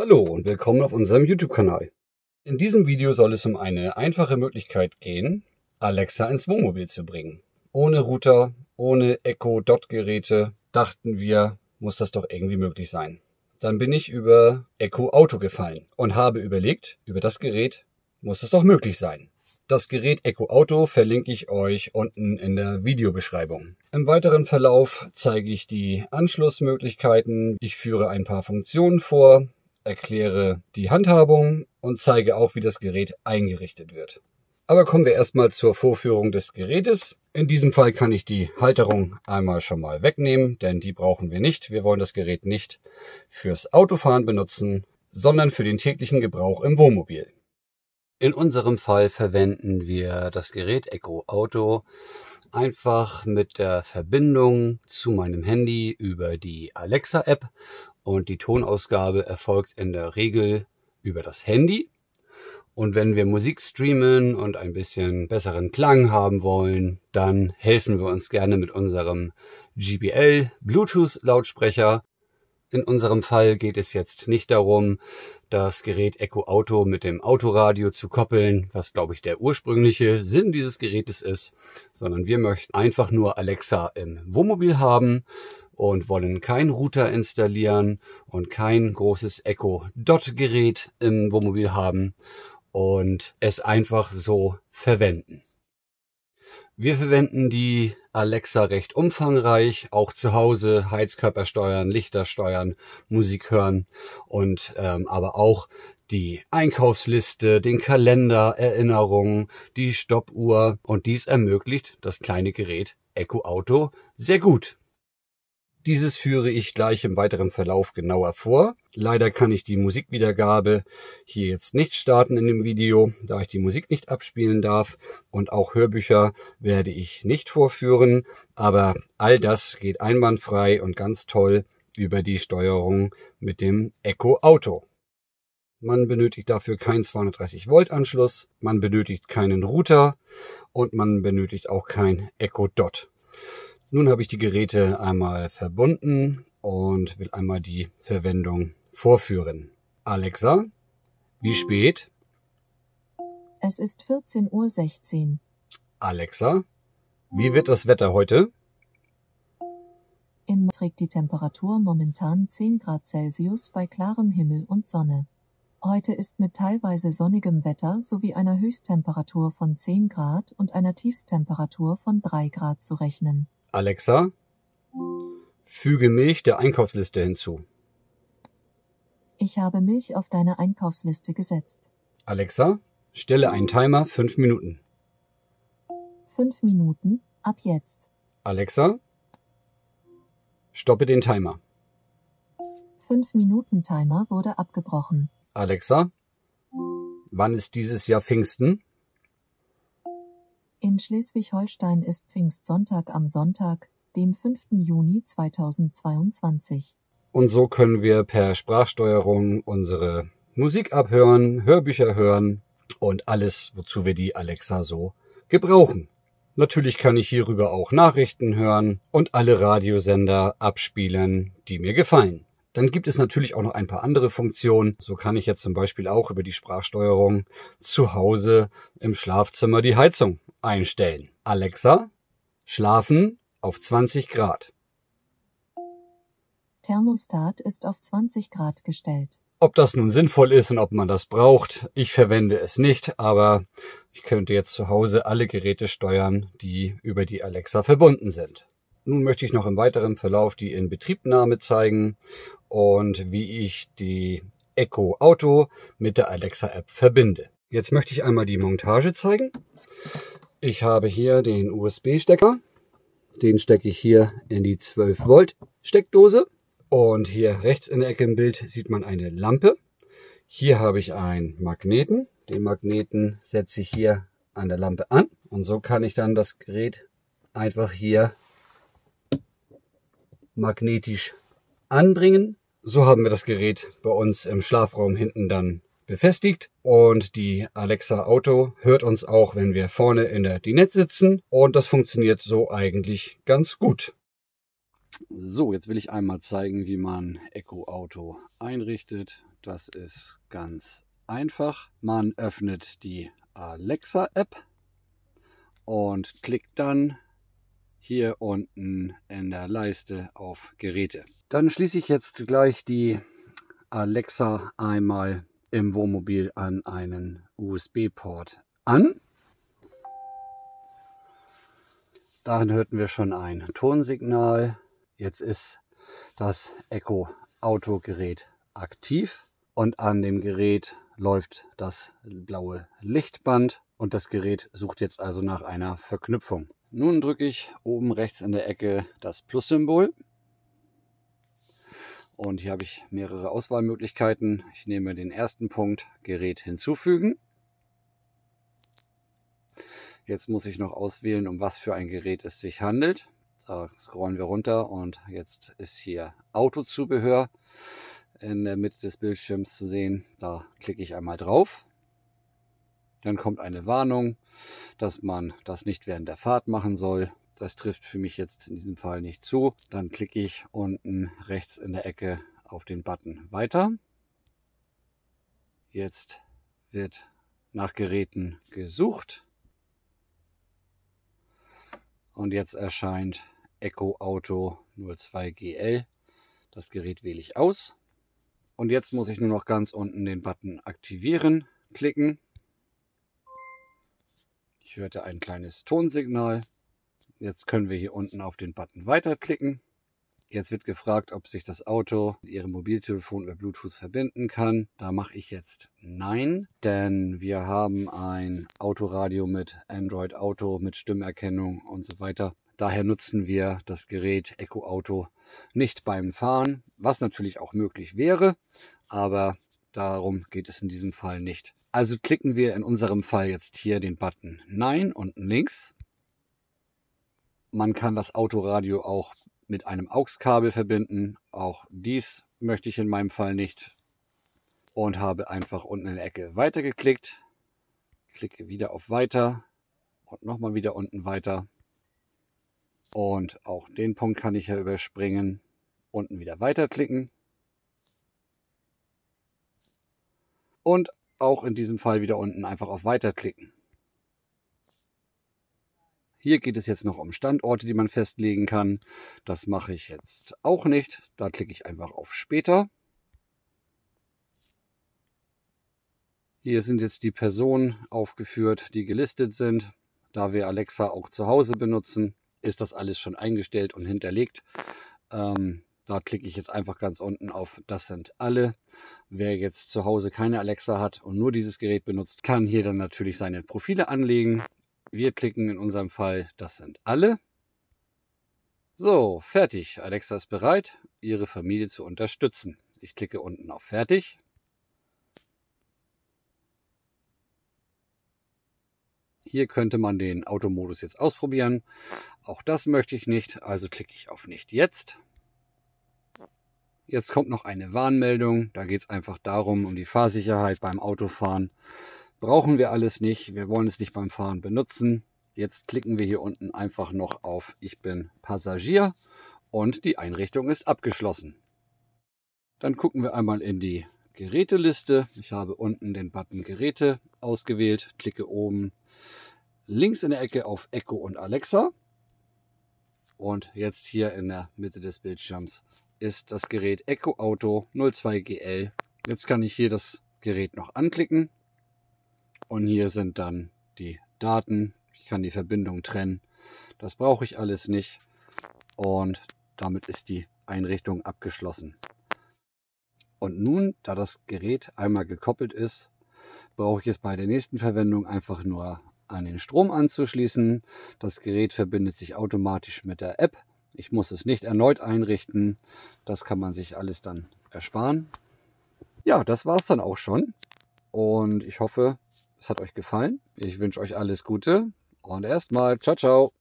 Hallo und willkommen auf unserem YouTube-Kanal. In diesem Video soll es um eine einfache Möglichkeit gehen, Alexa ins Wohnmobil zu bringen. Ohne Router, ohne Echo-Dot-Geräte dachten wir, muss das doch irgendwie möglich sein. Dann bin ich über Echo Auto gefallen und habe überlegt, über das Gerät muss es doch möglich sein. Das Gerät Echo Auto verlinke ich euch unten in der Videobeschreibung. Im weiteren Verlauf zeige ich die Anschlussmöglichkeiten. Ich führe ein paar Funktionen vor, erkläre die Handhabung und zeige auch, wie das Gerät eingerichtet wird. Aber kommen wir erstmal zur Vorführung des Gerätes. In diesem Fall kann ich die Halterung einmal schon mal wegnehmen, denn die brauchen wir nicht. Wir wollen das Gerät nicht fürs Autofahren benutzen, sondern für den täglichen Gebrauch im Wohnmobil. In unserem Fall verwenden wir das Gerät Echo Auto einfach mit der Verbindung zu meinem Handy über die Alexa App und die Tonausgabe erfolgt in der Regel über das Handy. Und wenn wir Musik streamen und ein bisschen besseren Klang haben wollen, dann helfen wir uns gerne mit unserem GBL Bluetooth Lautsprecher. In unserem Fall geht es jetzt nicht darum, das Gerät Echo Auto mit dem Autoradio zu koppeln, was glaube ich der ursprüngliche Sinn dieses Gerätes ist, sondern wir möchten einfach nur Alexa im Wohnmobil haben und wollen kein Router installieren und kein großes Echo Dot Gerät im Wohnmobil haben und es einfach so verwenden. Wir verwenden die Alexa recht umfangreich, auch zu Hause Heizkörper steuern, Lichter steuern, Musik hören und ähm, aber auch die Einkaufsliste, den Kalender, Erinnerungen, die Stoppuhr und dies ermöglicht das kleine Gerät Echo Auto sehr gut. Dieses führe ich gleich im weiteren Verlauf genauer vor. Leider kann ich die Musikwiedergabe hier jetzt nicht starten in dem Video, da ich die Musik nicht abspielen darf und auch Hörbücher werde ich nicht vorführen, aber all das geht einwandfrei und ganz toll über die Steuerung mit dem Echo Auto. Man benötigt dafür keinen 230 Volt Anschluss, man benötigt keinen Router und man benötigt auch kein Echo Dot. Nun habe ich die Geräte einmal verbunden und will einmal die Verwendung vorführen. Alexa, wie spät? Es ist 14.16 Uhr. Alexa, wie wird das Wetter heute? In trägt die Temperatur momentan 10 Grad Celsius bei klarem Himmel und Sonne. Heute ist mit teilweise sonnigem Wetter sowie einer Höchsttemperatur von 10 Grad und einer Tiefstemperatur von 3 Grad zu rechnen. Alexa, füge Milch der Einkaufsliste hinzu. Ich habe Milch auf deine Einkaufsliste gesetzt. Alexa, stelle einen Timer 5 Minuten. 5 Minuten, ab jetzt. Alexa, stoppe den Timer. 5 Minuten Timer wurde abgebrochen. Alexa, wann ist dieses Jahr Pfingsten? In Schleswig-Holstein ist Pfingstsonntag am Sonntag, dem 5. Juni 2022. Und so können wir per Sprachsteuerung unsere Musik abhören, Hörbücher hören und alles, wozu wir die Alexa so gebrauchen. Natürlich kann ich hierüber auch Nachrichten hören und alle Radiosender abspielen, die mir gefallen. Dann gibt es natürlich auch noch ein paar andere Funktionen. So kann ich jetzt zum Beispiel auch über die Sprachsteuerung zu Hause im Schlafzimmer die Heizung einstellen. Alexa, schlafen auf 20 Grad. Thermostat ist auf 20 Grad gestellt. Ob das nun sinnvoll ist und ob man das braucht, ich verwende es nicht, aber ich könnte jetzt zu Hause alle Geräte steuern, die über die Alexa verbunden sind. Nun möchte ich noch im weiteren Verlauf die Inbetriebnahme zeigen und wie ich die Echo Auto mit der Alexa App verbinde. Jetzt möchte ich einmal die Montage zeigen. Ich habe hier den USB-Stecker. Den stecke ich hier in die 12 Volt Steckdose. Und hier rechts in der Ecke im Bild sieht man eine Lampe. Hier habe ich einen Magneten. Den Magneten setze ich hier an der Lampe an. Und so kann ich dann das Gerät einfach hier magnetisch anbringen. So haben wir das Gerät bei uns im Schlafraum hinten dann befestigt und die Alexa Auto hört uns auch, wenn wir vorne in der Dinette sitzen und das funktioniert so eigentlich ganz gut. So, jetzt will ich einmal zeigen, wie man Echo Auto einrichtet. Das ist ganz einfach. Man öffnet die Alexa App und klickt dann hier unten in der Leiste auf Geräte. Dann schließe ich jetzt gleich die Alexa einmal im Wohnmobil an einen USB-Port an. Darin hörten wir schon ein Tonsignal. Jetzt ist das Echo Auto Gerät aktiv und an dem Gerät läuft das blaue Lichtband und das Gerät sucht jetzt also nach einer Verknüpfung. Nun drücke ich oben rechts in der Ecke das Plus-Symbol. Und hier habe ich mehrere Auswahlmöglichkeiten. Ich nehme den ersten Punkt, Gerät hinzufügen. Jetzt muss ich noch auswählen, um was für ein Gerät es sich handelt. Da scrollen wir runter und jetzt ist hier Autozubehör in der Mitte des Bildschirms zu sehen. Da klicke ich einmal drauf. Dann kommt eine Warnung, dass man das nicht während der Fahrt machen soll. Das trifft für mich jetzt in diesem Fall nicht zu. Dann klicke ich unten rechts in der Ecke auf den Button Weiter. Jetzt wird nach Geräten gesucht. Und jetzt erscheint Echo Auto 02 GL. Das Gerät wähle ich aus. Und jetzt muss ich nur noch ganz unten den Button Aktivieren klicken. Ich hörte ein kleines Tonsignal. Jetzt können wir hier unten auf den Button weiterklicken. Jetzt wird gefragt, ob sich das Auto mit Ihrem Mobiltelefon über Bluetooth verbinden kann. Da mache ich jetzt Nein, denn wir haben ein Autoradio mit Android Auto, mit Stimmerkennung und so weiter. Daher nutzen wir das Gerät Echo Auto nicht beim Fahren, was natürlich auch möglich wäre, aber darum geht es in diesem Fall nicht. Also klicken wir in unserem Fall jetzt hier den Button Nein unten links. Man kann das Autoradio auch mit einem AUX-Kabel verbinden. Auch dies möchte ich in meinem Fall nicht. Und habe einfach unten in der Ecke weitergeklickt. Klicke wieder auf Weiter und nochmal wieder unten weiter. Und auch den Punkt kann ich ja überspringen. Unten wieder weiterklicken. Und auch in diesem Fall wieder unten einfach auf Weiterklicken. Hier geht es jetzt noch um Standorte, die man festlegen kann. Das mache ich jetzt auch nicht. Da klicke ich einfach auf Später. Hier sind jetzt die Personen aufgeführt, die gelistet sind. Da wir Alexa auch zu Hause benutzen, ist das alles schon eingestellt und hinterlegt. Ähm, da klicke ich jetzt einfach ganz unten auf Das sind alle. Wer jetzt zu Hause keine Alexa hat und nur dieses Gerät benutzt, kann hier dann natürlich seine Profile anlegen. Wir klicken in unserem Fall, das sind alle. So, fertig. Alexa ist bereit, Ihre Familie zu unterstützen. Ich klicke unten auf Fertig. Hier könnte man den Automodus jetzt ausprobieren. Auch das möchte ich nicht, also klicke ich auf Nicht jetzt. Jetzt kommt noch eine Warnmeldung. Da geht es einfach darum, um die Fahrsicherheit beim Autofahren. Brauchen wir alles nicht. Wir wollen es nicht beim Fahren benutzen. Jetzt klicken wir hier unten einfach noch auf Ich bin Passagier und die Einrichtung ist abgeschlossen. Dann gucken wir einmal in die Geräteliste. Ich habe unten den Button Geräte ausgewählt, klicke oben links in der Ecke auf Echo und Alexa. Und jetzt hier in der Mitte des Bildschirms ist das Gerät Echo Auto 02GL. Jetzt kann ich hier das Gerät noch anklicken und hier sind dann die Daten. Ich kann die Verbindung trennen. Das brauche ich alles nicht. Und damit ist die Einrichtung abgeschlossen. Und nun, da das Gerät einmal gekoppelt ist, brauche ich es bei der nächsten Verwendung einfach nur an den Strom anzuschließen. Das Gerät verbindet sich automatisch mit der App. Ich muss es nicht erneut einrichten. Das kann man sich alles dann ersparen. Ja, das war es dann auch schon. Und ich hoffe, es hat euch gefallen. Ich wünsche euch alles Gute und erstmal ciao, ciao.